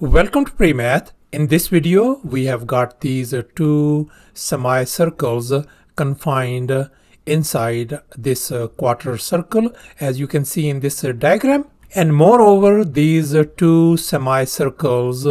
Welcome to PreMath. In this video, we have got these uh, two semicircles uh, confined uh, inside this quarter circle as you can see in this diagram. And moreover, these two semicircles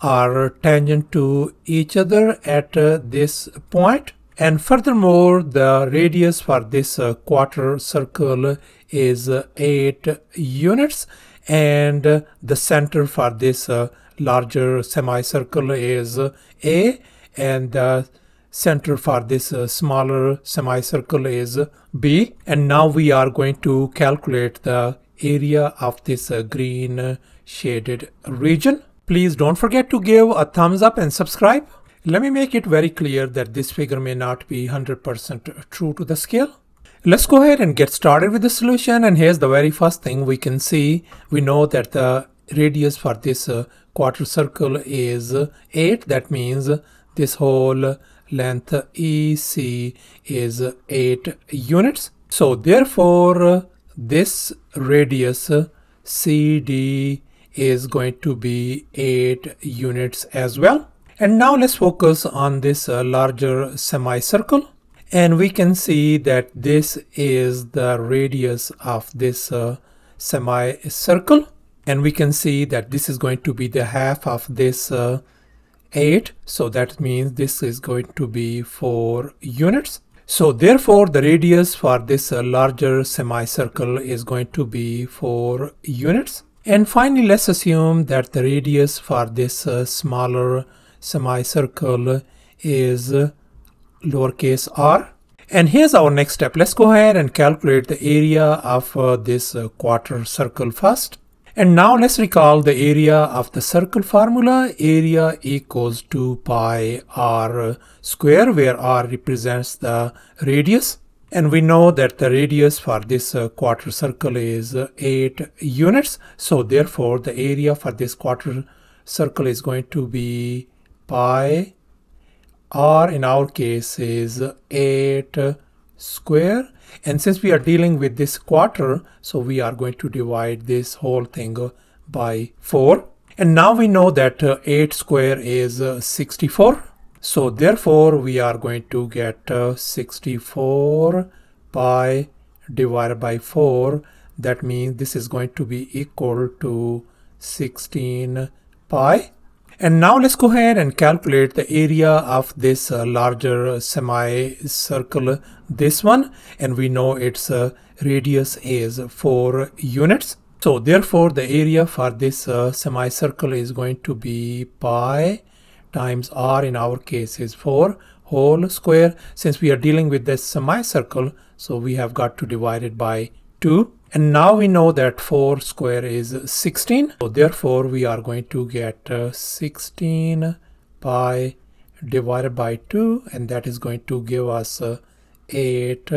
are tangent to each other at this point. And furthermore, the radius for this quarter circle is uh, 8 units and uh, the center for this uh, larger semicircle is uh, A and the center for this smaller semicircle is B and now we are going to calculate the area of this green shaded region. Please don't forget to give a thumbs up and subscribe. Let me make it very clear that this figure may not be 100% true to the scale. Let's go ahead and get started with the solution and here's the very first thing we can see. We know that the radius for this uh, quarter circle is 8 that means this whole length EC is 8 units. So therefore this radius CD is going to be 8 units as well. And now let's focus on this uh, larger semicircle and we can see that this is the radius of this uh, semicircle. And we can see that this is going to be the half of this uh, 8 so that means this is going to be 4 units. So therefore the radius for this uh, larger semicircle is going to be 4 units. And finally let's assume that the radius for this uh, smaller semicircle is lowercase r. And here's our next step. Let's go ahead and calculate the area of uh, this uh, quarter circle first. And now let's recall the area of the circle formula. Area equals to pi r square where r represents the radius. And we know that the radius for this uh, quarter circle is uh, 8 units. So therefore the area for this quarter circle is going to be pi r in our case is 8 square. And since we are dealing with this quarter so we are going to divide this whole thing by 4 and now we know that uh, 8 square is uh, 64 so therefore we are going to get uh, 64 pi divided by 4 that means this is going to be equal to 16 pi and now let's go ahead and calculate the area of this uh, larger semicircle, this one, and we know its uh, radius is 4 units. So therefore the area for this uh, semicircle is going to be pi times r in our case is 4 whole square. Since we are dealing with this semicircle, so we have got to divide it by 2 and now we know that 4 square is 16. So therefore we are going to get uh, 16 pi divided by 2 and that is going to give us uh, 8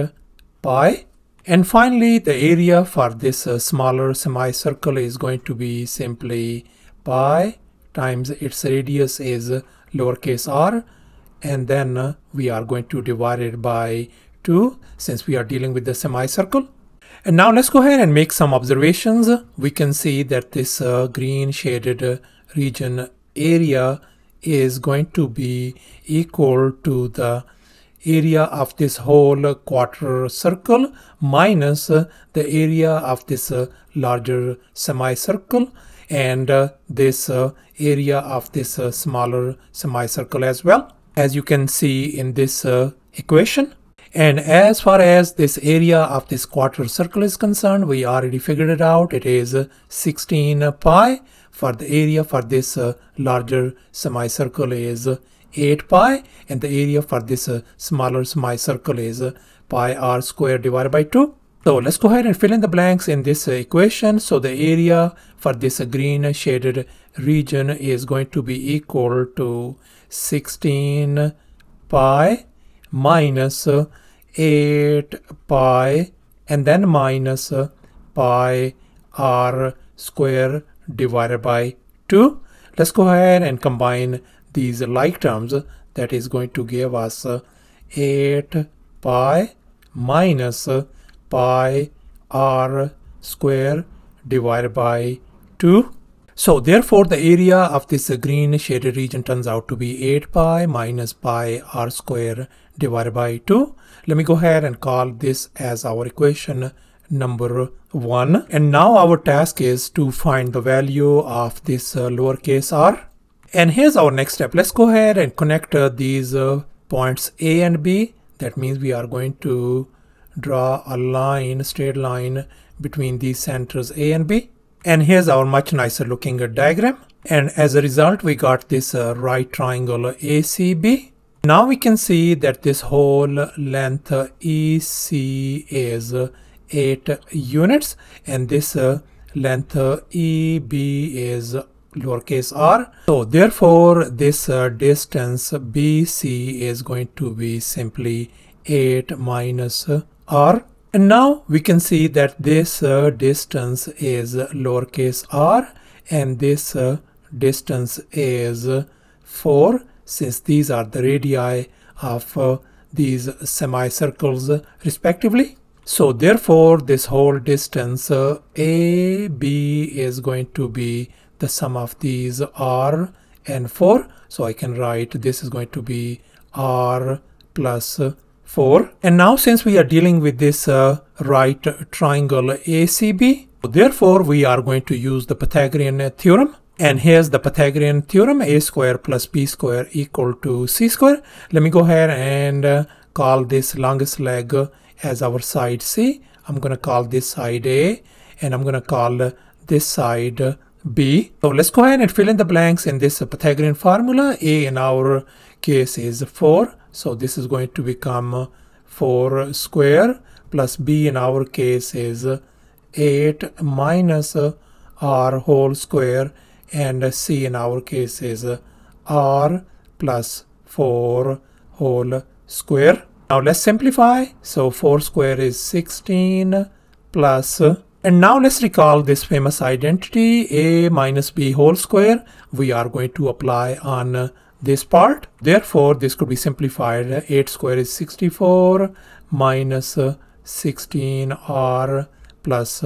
pi. And finally the area for this uh, smaller semicircle is going to be simply pi times its radius is lowercase r and then uh, we are going to divide it by 2 since we are dealing with the semicircle. And now let's go ahead and make some observations. We can see that this uh, green shaded uh, region area is going to be equal to the area of this whole quarter circle minus uh, the area of this uh, larger semicircle and this area of this smaller semicircle as well. As you can see in this equation, and as far as this area of this quarter circle is concerned, we already figured it out. It is 16 pi. For the area for this uh, larger semicircle is 8 pi. And the area for this uh, smaller semicircle is pi r squared divided by 2. So let's go ahead and fill in the blanks in this equation. So the area for this green shaded region is going to be equal to 16 pi minus 8 pi and then minus pi r square divided by 2. Let's go ahead and combine these like terms that is going to give us 8 pi minus pi r square divided by 2 So therefore the area of this green shaded region turns out to be 8 pi minus pi r square divided by 2. Let me go ahead and call this as our equation number 1. And now our task is to find the value of this uh, lowercase r. And here's our next step. Let's go ahead and connect uh, these uh, points A and B. That means we are going to draw a line, straight line between these centers A and B. And here's our much nicer looking diagram. And as a result, we got this uh, right triangle ACB. Now we can see that this whole length EC is 8 units and this uh, length EB is lowercase r. So therefore this uh, distance BC is going to be simply 8 minus r and now we can see that this uh, distance is lowercase r and this uh, distance is 4 since these are the radii of uh, these semicircles respectively. So therefore this whole distance uh, AB is going to be the sum of these r and 4. So I can write this is going to be r plus 4. And now since we are dealing with this uh, right triangle ACB, therefore we are going to use the Pythagorean theorem. And here's the Pythagorean theorem, a square plus b square equal to c square. Let me go ahead and uh, call this longest leg as our side C. I'm going to call this side A and I'm going to call this side B. So let's go ahead and fill in the blanks in this Pythagorean formula. A in our case is 4 so this is going to become 4 square plus b in our case is 8 minus r whole square and c in our case is r plus 4 whole square. Now let's simplify. So 4 square is 16 plus and now let's recall this famous identity a minus b whole square we are going to apply on this part. Therefore, this could be simplified. 8 square is 64 minus 16r plus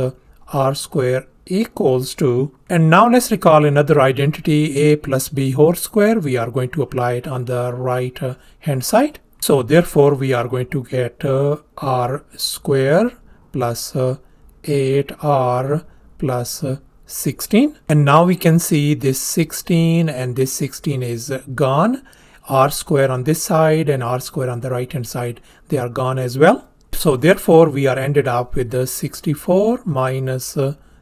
r square equals to and now let's recall another identity a plus b whole square we are going to apply it on the right hand side so therefore we are going to get uh, r square plus uh, 8r uh, 16 and now we can see this 16 and this 16 is gone. R square on this side and r square on the right hand side they are gone as well. So therefore we are ended up with the 64 minus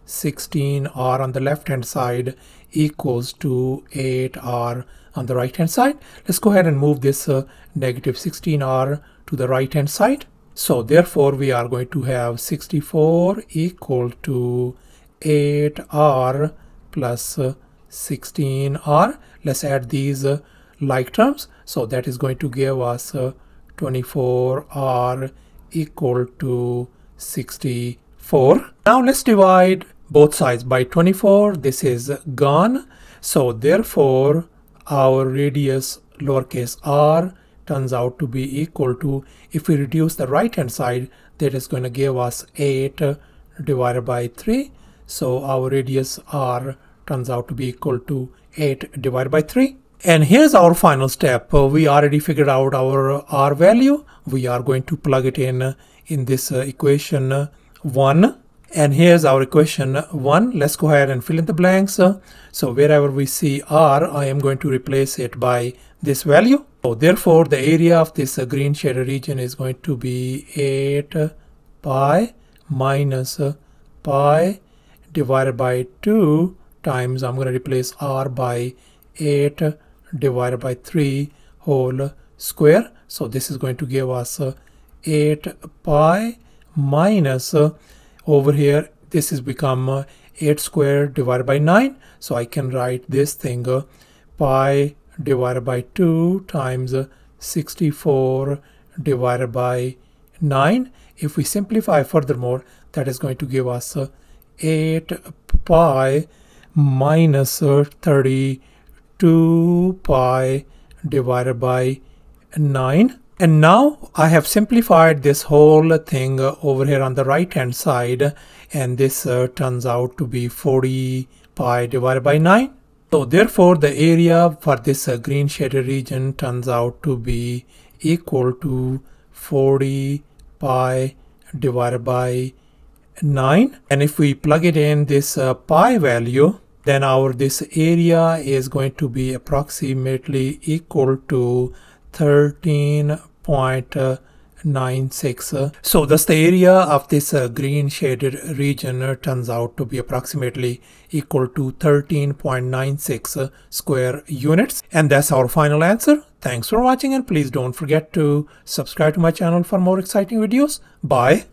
16 r on the left hand side equals to 8 r on the right hand side. Let's go ahead and move this uh, negative 16 r to the right hand side so therefore we are going to have 64 equal to 8r plus 16r. Let's add these uh, like terms. So that is going to give us 24r uh, equal to 64. Now let's divide both sides by 24. This is gone. So therefore our radius lowercase r turns out to be equal to if we reduce the right hand side that is going to give us 8 divided by 3 so our radius r turns out to be equal to 8 divided by 3. And here's our final step. We already figured out our r value. We are going to plug it in in this uh, equation uh, 1. And here's our equation 1. Let's go ahead and fill in the blanks. So wherever we see r, I am going to replace it by this value. So therefore, the area of this green shaded region is going to be 8 pi minus pi divided by 2 times I'm going to replace r by 8 divided by 3 whole square. So this is going to give us uh, 8 pi minus over here this is become uh, 8 square divided by 9. So I can write this thing uh, pi divided by 2 times uh, 64 divided by 9. If we simplify furthermore, that is going to give us uh, 8 pi minus 32 pi divided by 9 and now I have simplified this whole thing over here on the right hand side and this uh, turns out to be 40 pi divided by 9. So therefore the area for this uh, green shaded region turns out to be equal to 40 pi divided by 9 and if we plug it in this uh, pi value then our this area is going to be approximately equal to 13.96 so thus the area of this uh, green shaded region uh, turns out to be approximately equal to 13.96 square units. And that's our final answer. Thanks for watching and please don't forget to subscribe to my channel for more exciting videos. Bye